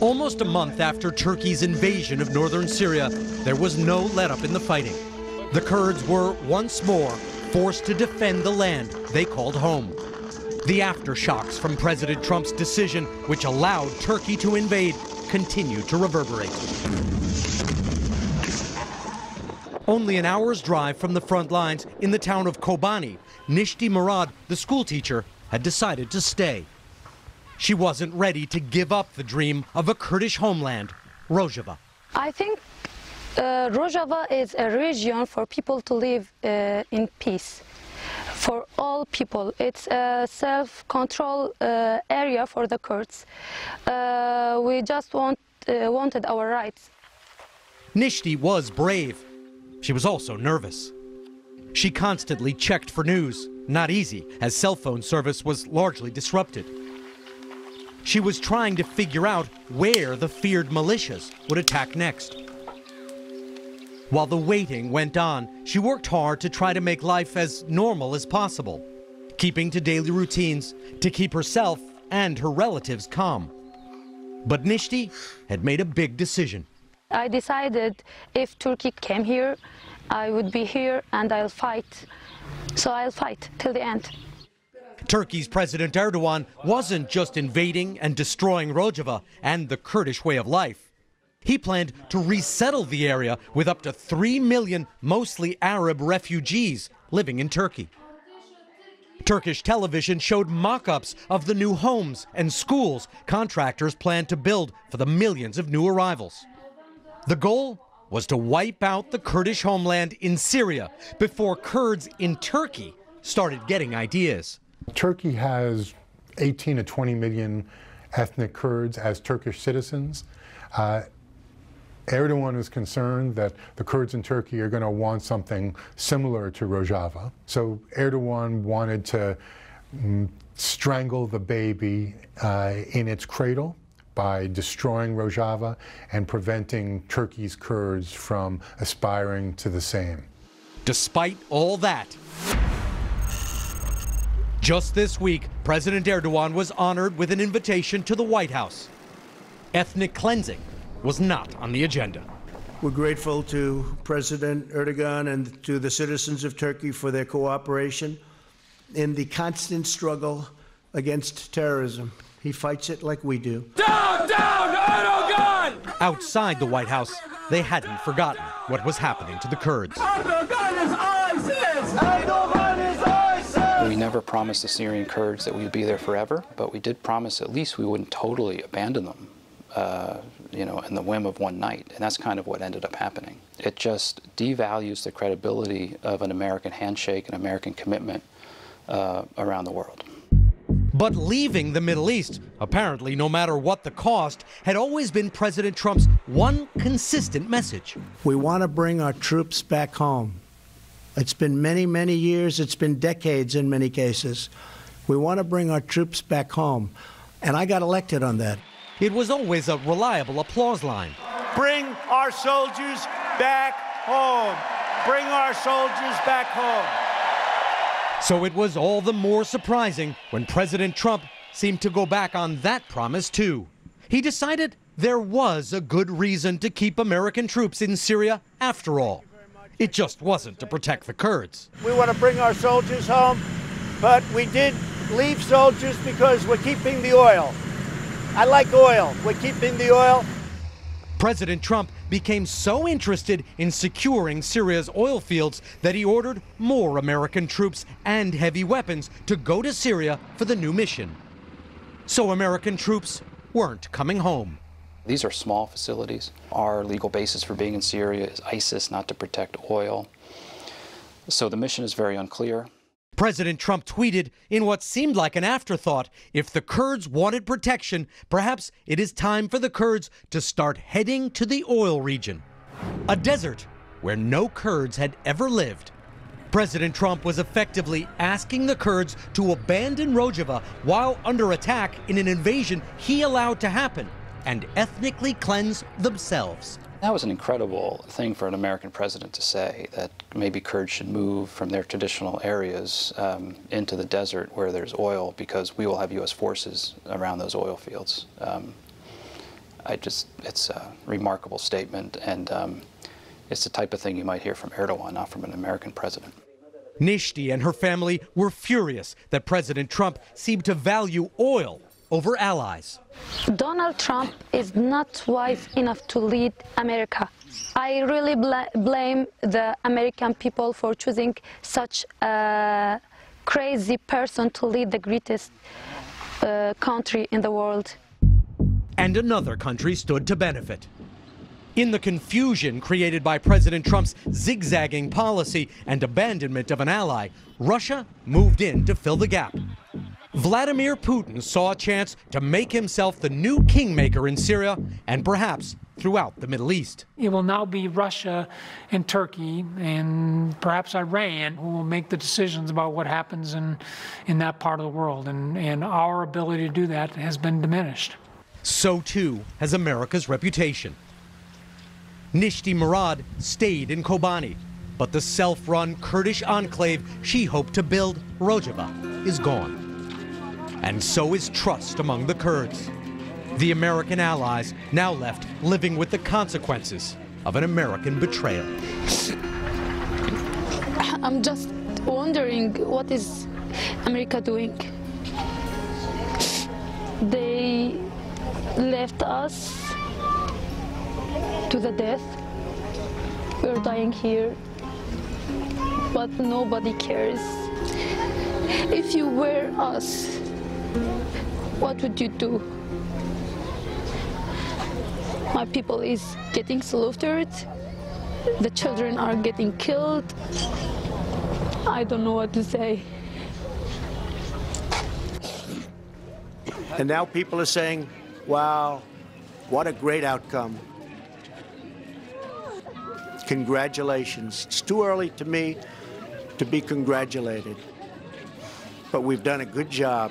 Almost a month after Turkey's invasion of northern Syria, there was no let up in the fighting. The Kurds were once more forced to defend the land they called home. The aftershocks from President Trump's decision, which allowed Turkey to invade, continued to reverberate. Only an hour's drive from the front lines in the town of Kobani, Nishti Murad, the schoolteacher, had decided to stay. She wasn't ready to give up the dream of a Kurdish homeland, Rojava. I think uh, Rojava is a region for people to live uh, in peace. For all people, it's a self-control uh, area for the Kurds. Uh, we just want, uh, wanted our rights. Nishti was brave. She was also nervous. She constantly checked for news, not easy, as cell phone service was largely disrupted. She was trying to figure out where the feared militias would attack next. While the waiting went on, she worked hard to try to make life as normal as possible, keeping to daily routines to keep herself and her relatives calm. But Nishti had made a big decision. I decided if Turkey came here, I would be here and I'll fight. So I'll fight till the end. Turkey's President Erdogan wasn't just invading and destroying Rojava and the Kurdish way of life. He planned to resettle the area with up to 3 million mostly Arab refugees living in Turkey. Turkish television showed mock ups of the new homes and schools contractors planned to build for the millions of new arrivals. The goal was to wipe out the Kurdish homeland in Syria before Kurds in Turkey started getting ideas. Turkey has 18 to 20 million ethnic Kurds as Turkish citizens. Uh, Erdogan is concerned that the Kurds in Turkey are going to want something similar to Rojava. So Erdogan wanted to mm, strangle the baby uh, in its cradle by destroying Rojava and preventing Turkey's Kurds from aspiring to the same. Despite all that, just this week, President Erdogan was honored with an invitation to the White House. Ethnic cleansing was not on the agenda. We're grateful to President Erdogan and to the citizens of Turkey for their cooperation in the constant struggle against terrorism. He fights it like we do. Down, down, Erdogan! Outside the White House, they hadn't forgotten what was happening to the Kurds. Erdogan is ISIS! Erdogan is ISIS! We never promised the Syrian Kurds that we would be there forever, but we did promise at least we wouldn't totally abandon them, uh, you know, in the whim of one night. And that's kind of what ended up happening. It just devalues the credibility of an American handshake and American commitment uh, around the world. But leaving the Middle East, apparently no matter what the cost, had always been President Trump's one consistent message. We want to bring our troops back home. It's been many, many years, it's been decades in many cases. We want to bring our troops back home. And I got elected on that. It was always a reliable applause line. Bring our soldiers back home. Bring our soldiers back home. So it was all the more surprising when President Trump seemed to go back on that promise, too. He decided there was a good reason to keep American troops in Syria after all. It just wasn't to protect the Kurds. We want to bring our soldiers home, but we did leave soldiers because we're keeping the oil. I like oil. We're keeping the oil. President Trump became so interested in securing Syria's oil fields that he ordered more American troops and heavy weapons to go to Syria for the new mission. So American troops weren't coming home. These are small facilities. Our legal basis for being in Syria is ISIS, not to protect oil. So the mission is very unclear. President Trump tweeted in what seemed like an afterthought if the Kurds wanted protection, perhaps it is time for the Kurds to start heading to the oil region, a desert where no Kurds had ever lived. President Trump was effectively asking the Kurds to abandon Rojava while under attack in an invasion he allowed to happen and ethnically cleanse themselves. That was an incredible thing for an American president to say, that maybe Kurds should move from their traditional areas um, into the desert where there's oil because we will have U.S. forces around those oil fields. Um, I just, it's a remarkable statement, and um, it's the type of thing you might hear from Erdogan, not from an American president. Nishti and her family were furious that President Trump seemed to value oil over allies. Donald Trump is not wise enough to lead America. I really bl blame the American people for choosing such a crazy person to lead the greatest uh, country in the world. And another country stood to benefit. In the confusion created by President Trump's zigzagging policy and abandonment of an ally, Russia moved in to fill the gap. Vladimir Putin saw a chance to make himself the new kingmaker in Syria and perhaps throughout the Middle East. It will now be Russia and Turkey and perhaps Iran who will make the decisions about what happens in, in that part of the world. And, and our ability to do that has been diminished. So too has America's reputation. Nishti Murad stayed in Kobani, but the self run Kurdish enclave she hoped to build, Rojava, is gone and so is trust among the Kurds. The American allies now left living with the consequences of an American betrayal. I'm just wondering what is America doing? They left us to the death. We're dying here, but nobody cares. If you were us, what would you do? My people is getting slaughtered. The children are getting killed. I don't know what to say. And now people are saying, wow, what a great outcome. Congratulations. It's too early to me to be congratulated. But we've done a good job.